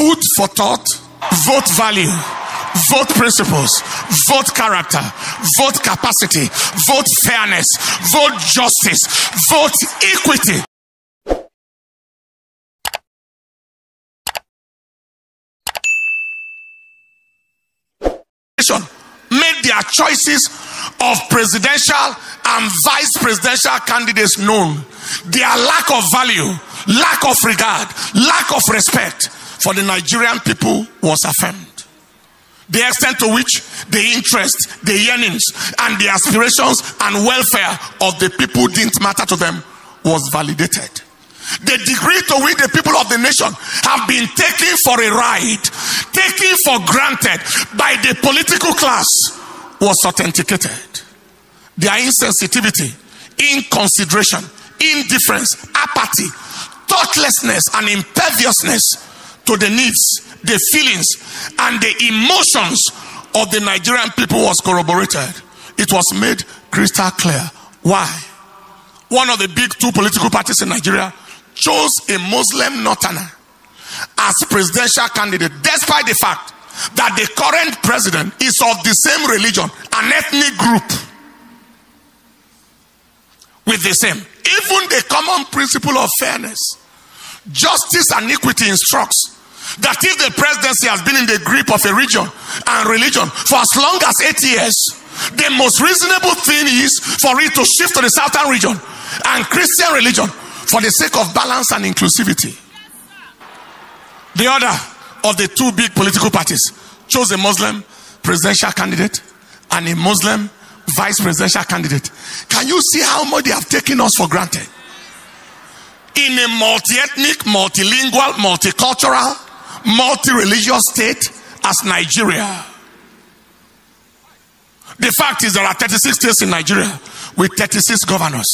food for thought, vote value, vote principles, vote character, vote capacity, vote fairness, vote justice, vote equity. Made their choices of presidential and vice presidential candidates known. Their lack of value, lack of regard, lack of respect for the Nigerian people was affirmed. The extent to which the interest, the yearnings, and the aspirations and welfare of the people didn't matter to them was validated. The degree to which the people of the nation have been taken for a ride, taken for granted by the political class was authenticated. Their insensitivity, inconsideration, indifference, apathy, thoughtlessness, and imperviousness to the needs, the feelings, and the emotions of the Nigerian people was corroborated. It was made crystal clear. Why? One of the big two political parties in Nigeria chose a Muslim northerner as presidential candidate, despite the fact that the current president is of the same religion, an ethnic group with the same. Even the common principle of fairness, justice, and equity instructs that if the presidency has been in the grip of a region and religion for as long as eight years, the most reasonable thing is for it to shift to the southern region and Christian religion for the sake of balance and inclusivity. The other of the two big political parties chose a Muslim presidential candidate and a Muslim vice presidential candidate. Can you see how much they have taken us for granted? In a multi ethnic, multilingual, multicultural, multi religious state as Nigeria. The fact is, there are 36 states in Nigeria with 36 governors,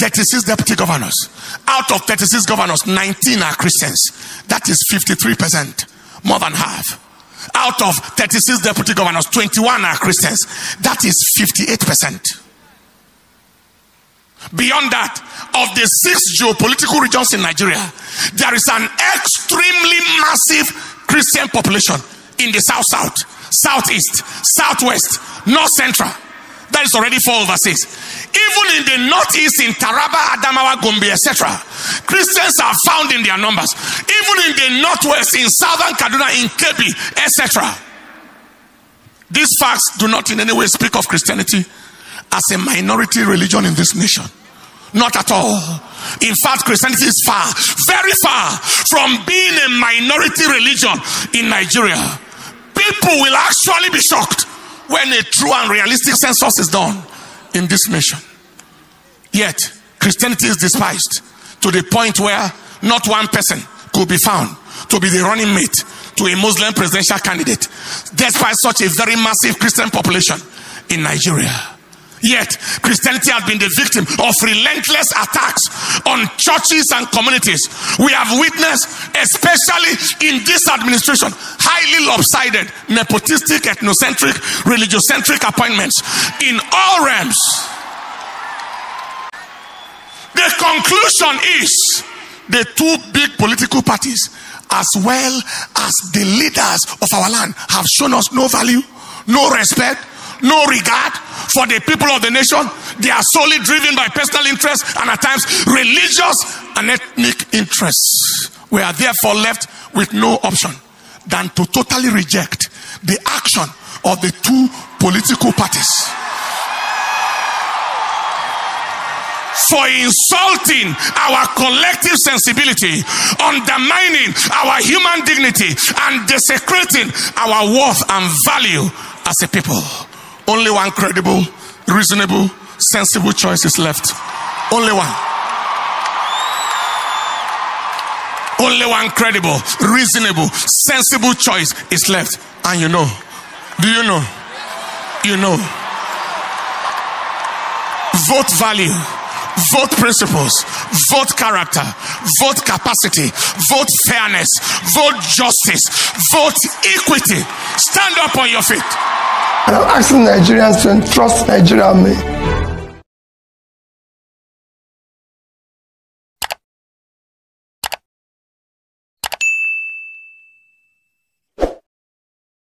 36 deputy governors. Out of 36 governors, 19 are Christians. That is 53%, more than half. Out of 36 deputy governors, 21 are Christians. That is 58%. Beyond that, of the six geopolitical regions in Nigeria, there is an extremely massive Christian population in the South South, Southeast, Southwest, North Central. That is already four over six. Even in the Northeast, in Taraba, Adamawa, Gombe, etc., Christians are found in their numbers. Even in the Northwest, in Southern Kaduna, in Kebbi, etc. These facts do not in any way speak of Christianity as a minority religion in this nation. Not at all. In fact, Christianity is far, very far from being a minority religion in Nigeria. People will actually be shocked when a true and realistic census is done in this nation. Yet, Christianity is despised to the point where not one person could be found to be the running mate to a Muslim presidential candidate, despite such a very massive Christian population in Nigeria. Yet, Christianity has been the victim of relentless attacks on churches and communities. We have witnessed, especially in this administration, highly lopsided, nepotistic, ethnocentric, religiocentric appointments in all realms. The conclusion is the two big political parties, as well as the leaders of our land, have shown us no value, no respect, no regard for the people of the nation. They are solely driven by personal interests and at times religious and ethnic interests. We are therefore left with no option than to totally reject the action of the two political parties. For insulting our collective sensibility, undermining our human dignity, and desecrating our worth and value as a people. Only one credible, reasonable, sensible choice is left. Only one. Only one credible, reasonable, sensible choice is left. And you know, do you know? You know. Vote value, vote principles, vote character, vote capacity, vote fairness, vote justice, vote equity. Stand up on your feet. And I'm asking Nigerians to entrust Nigeria me.